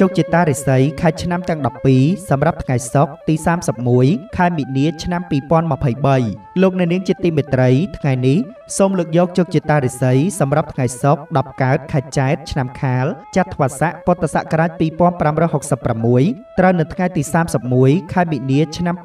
ជោគជតារិស័យខែឆ្នាំទាំង12សម្រាប់ថ្ងៃសុក្រទី31ខែមិនិនាឆ្នាំ2023លោកអ្នកនាងជាទីមេត្រីថ្ងៃនេះសូមលើកយកជោគជតារិស័យសម្រាប់ថ្ងៃសុក្រ10កើតខែចែកឆ្នាំខាលចត្វាស័កពុទ្ធសករាជ2566ត្រូវនៅថ្ងៃទី31ខែមិនិនាឆ្នាំ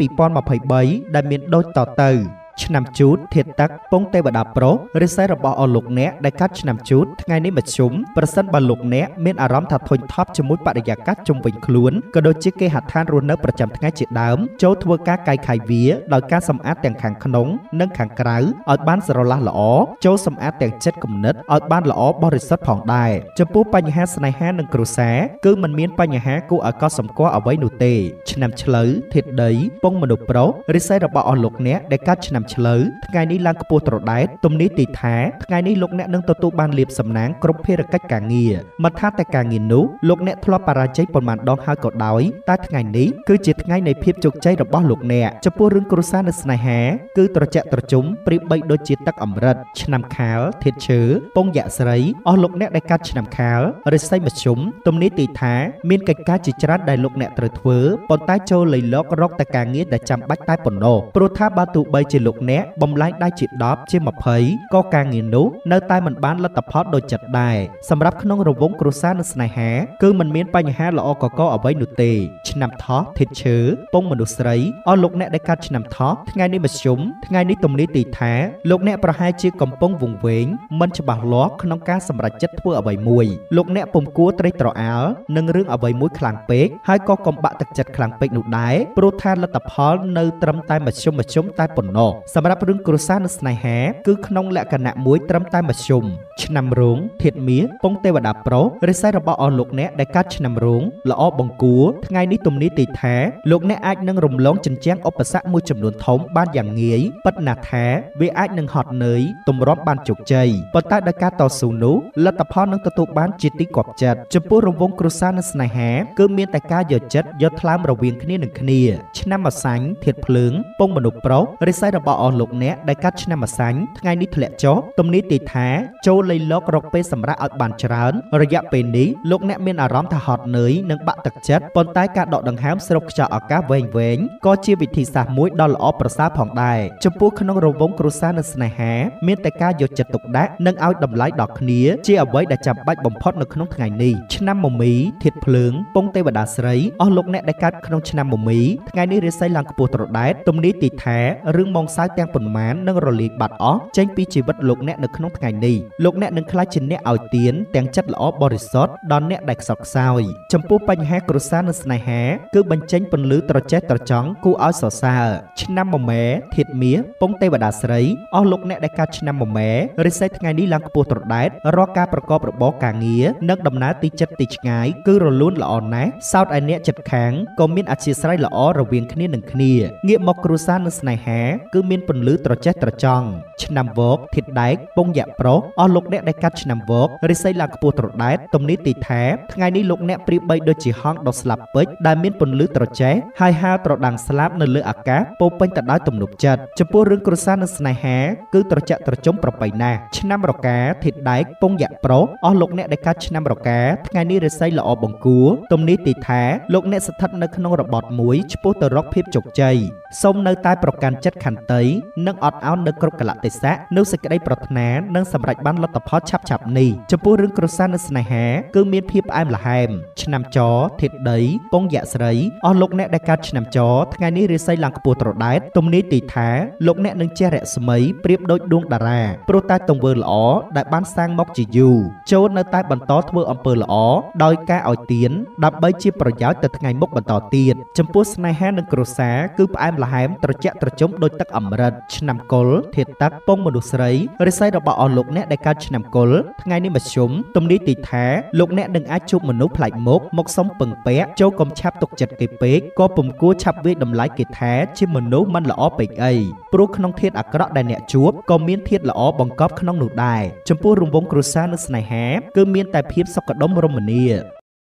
2023ដែលមានដូចតទៅ ឆ្នាំជូតធាតទឹកពងទេវតាប្រុសរិស័យរបស់អស់លោកអ្នកដែលកាត់ឆ្នាំជូតថ្ងៃនេះមជ្ឈុំប្រសិនបើលោកអ្នកមានអារម្មណ៍ថាធុញថប់ជាមួយបរិយាកាសជុំវិញខ្លួនក៏ដូចជាគេហដ្ឋានរស់នៅប្រចាំថ្ងៃជាដើមចូលធ្វើការកាយខាយវាដោយការសម្អាតទាំងខាងក្នុងនិងខាងក្រៅឲ្យបានស្រឡះល្អចូលសម្អាតទាំងចិត្តគំនិតឲ្យបានល្អបរិសុទ្ធផងដែរចំពោះបញ្ហាស្នេហានិងគ្រួសារគឺมันមានបញ្ហាគួរឲ្យកត់សម្គាល់អ្វីនោះទេឆ្នាំឆ្លូវធាតដីពងមនុស្សប្រុសរិស័យរបស់អស់លោកអ្នកដែលកាត់ឆ្នាំឆ្លូវថ្ងៃនេះឡើងខ្ពស់ត្រដែតទំនីទីថាថ្ងៃនេះលោកអ្នកនឹងទទួលបានលៀបសំណាងគ្រប់ភារកិច្ចការងារមិនថាតែការងារនោះលោកអ្នកធ្លាប់បរាជ័យប៉ុន្មានដងហើយក៏ដោយតែថ្ងៃនេះគឺជាថ្ងៃនៃភាពជោគជ័យរបស់លោកអ្នកចំពោះរឿងគ្រួសារនិងស្នេហាគឺត្រជាក់ត្រជុំប្រៀបបីដូចជាទឹកអម្រឹតឆ្នាំខាលធាតឈើពងយៈស្រីអស់លោកអ្នកដែលកាត់ឆ្នាំខាលរិស័យមជ្ឈុំទំនីទីថាមានកិច្ចការជាច្រើនដែលលោកអ្នកត្រូវធ្វើប៉ុន្តែចូលលៃលករកតែការងារដែលចាំបាច់តែប៉ុណ្ណោះព្រោះថាបើទោះបីជាលោកអ្នកបំលែងដៃជា10ជា20ក៏ការងារនោះនៅតែមិនបានលទ្ធផលដូចចិត្តដែរសម្រាប់ក្នុងរង្វង់គ្រួសារនិងស្នេហាគឺมันមានបញ្ហាល្អកកអ្វីនោះទេឆ្នាំថោះធិតឈើពងមនុស្សស្រីអស់លោកអ្នកដែលកាត់ឆ្នាំថោះថ្ងៃនេះមធ្យមថ្ងៃនេះទំនីទីថាលោកអ្នកប្រហែលជាកំពុងវង្វេងមិនច្បាស់លាស់ក្នុងការសម្រេចចិត្តធ្វើអ្វីមួយលោកអ្នកពុំគួរត្រេកត្រអាលនឹងរឿងអ្វីមួយខ្លាំងពេកហើយក៏កុំបាក់ទឹកចិត្តខ្លាំងពេកនោះដែរព្រោះថាលទ្ធផលនៅត្រឹមតែមធ្យមមធ្យមតែប៉ុណ្ណោះសម្រាប់រឿងគ្រួសារនិងស្នេហាគឺក្នុងលក្ខណៈមួយត្រឹមតែមធ្យមឆ្នាំរោងធាតមាសពងទេវតាប្រុសរិស័យរបស់អស់លោកអ្នកដែលកាត់ឆ្នាំរោងល្អបង្គួរថ្ងៃនេះទំនីទីថាលោកអ្នកអាចនឹងរំលងជញ្ជាំងឧបសគ្គមួយចំនួនធំបានយ៉ាងងាយប៉ិតណាស់ថាវាអាចនឹងហត់នឿយទម្រាំបានជោគជ័យប៉ុន្តែដោយការតស៊ូនោះលទ្ធផលនឹងទទួលបានជាទីគាប់ចិត្តចំពោះរង្វង់គ្រួសារនិងស្នេហាគឺមានតែការយកចិត្តយកថ្លើមរវាងគ្នានឹងគ្នាឆ្នាំអសាញ់ធាតភ្លើងពងមនុស្សប្រុសរិស័យរបស់អស់លោកអ្នកដែលកាត់ឆ្នាំម្សាញ់ថ្ងៃនេះធ្លាក់ចុះទំនីទីថាចូលលៃលករកពេលសម្រាប់ឲ្យបានច្រើន រយៈពេលនេះលោកអ្នកមានអារម្មណ៍ថាហត់នឿយនិងបាក់ទឹកចិត្តប៉ុន្តែការដកដង្ហើមស្រូបខ្យល់អាកាសវែងវែងក៏ជាវិធីសាស្ត្រមួយដ៏ល្អប្រសើរផងដែរចំពោះក្នុងរង្វង់គ្រួសារនិងស្នេហា មានតែការយកចិត្តទុកដាក់និងឲ្យតម្លៃដល់គ្នា ជាអ្វីដែលចាំបាច់បំផុតនៅក្នុងថ្ងៃនេះឆ្នាំមមីធាតភ្លើងពងទេវតាស្រីអស់លោកអ្នកដែលកើតក្នុងឆ្នាំមមីថ្ងៃនេះរាសីឡើងខ្ពស់ត្រដែតទំនីទីថារឿងមងសៅទាំងប៉ុន្មាននឹងរលាយបាត់អស់ចេញពីជីវិតលោកអ្នកនៅក្នុងថ្ងៃនេះលោកអ្នកនឹងក្លាយជាអ្នកឲ្យទានទាំងចិត្តល្អបរិសុទ្ធដល់អ្នកដែលខ្សត់ខ្សោយចំពោះបញ្ហាគ្រួសារនិងស្នេហាគឺបញ្ចេញពន្លឺត្រចះត្រចង់គួរឲ្យសរសើរឆ្នាំមមែធាតមាសពងទេវតាស្រីអស់លោកអ្នកដែលកើតឆ្នាំមមែរិស័យថ្ងៃនេះឡើងខ្ពស់ត្រដែតរកការប្រកបរបរការងារនិងដំណើរទីចិត្តទីឆ្ងាយគឺរលូនល្អណាស់សោតឯអ្នកចិត្តខាងក៏មានអធិស្ឋានល្អរវាងគ្នានឹងគ្នាងាកមកគ្រួសារនិងស្នេហាគឺមានពន្លឺត្រចះត្រចង់ឆ្នាំវកធាតដែកពងយៈប្រុសអស់លោកអ្នកដែលកាត់ឆ្នាំវករិស័យឡើងខ្ពស់ត្រដែតទំនីទីថាថ្ងៃនេះលោកអ្នកប្រៀបបីដូចជាហង្សដ៏ស្លាប់ពេជ្រដែលមានពន្លឺត្រចះហើយហាលត្រដាងស្លាប់នៅលើអាកាសពោពេញទៅដោយទំនុកចិត្តចំពោះរឿងគ្រួសារនិងស្នេហាគឺត្រជាក់ត្រជុំប្របីណាស់ឆ្នាំរកាធាតដែកពងយៈប្រុសអស់លោកអ្នកដែលកាត់ឆ្នាំរកាថ្ងៃនេះរិស័យល្អបង្គួរទំនីទីថាលោកអ្នកស្ថិតនៅក្នុងរបត់មួយឆ្ពោះទៅរកភាពជោគជ័យសូមនៅតែប្រកាន់ចិត្តខន្តីនិងអត់ឱននៅគ្រប់កលៈទេសៈនោះសេចក្តីប្រាថ្នានឹងសម្រេចបានលទ្ធផលឆាប់ឆាប់នេះចំពោះរឿងគ្រួសារនិងស្នេហាគឺមានភាពផ្អែមល្ហែមឆ្នាំចធាតដីពងយៈស្រីអស់លោកអ្នកដែលកើតឆ្នាំចថ្ងៃនេះរាសីឡើងខ្ពស់ត្រដែតទំនីទីថាលោកអ្នកនឹងចេះរស្មីប្រៀបដូចដួងតារាព្រោះតែទង្វើល្អដែលបានសាងមកជាយូរចូលនៅតែបន្តធ្វើអំពើល្អដោយការឲ្យទានដើម្បីជាប្រយោជន៍ទៅថ្ងៃមុខបន្តទៀតចំពោះស្នេហានិងគ្រួសារគឺផ្អែមល្ហែមត្រជាក់ត្រជុំដូចទឹកអម្រឹតឆ្នាំកុលធាតទឹកពងមនុស្សស្រីរិស័យរបស់អស់លោកអ្នកដែលកើតឆ្នាំកុលថ្ងៃនេះមធ្យមទំនីទីថាលោកអ្នកនឹងអាចជួបមនុស្សប្លែកមុខមកសុំពឹងពាក់ចូលកុំឆាប់ទុកចិត្តគេពេកក៏ពុំគួរឆាប់វាយតម្លៃគេថាជាមនុស្សមិនល្អពេកអីព្រោះក្នុងធាតុអាក្រក់ដែលអ្នកជួបក៏មានធាតុល្អបង្កប់ក្នុងនោះដែរចំពោះរង្វង់គ្រួសារនិងស្នេហាគឺមានតែភាពសុខដុមរមនា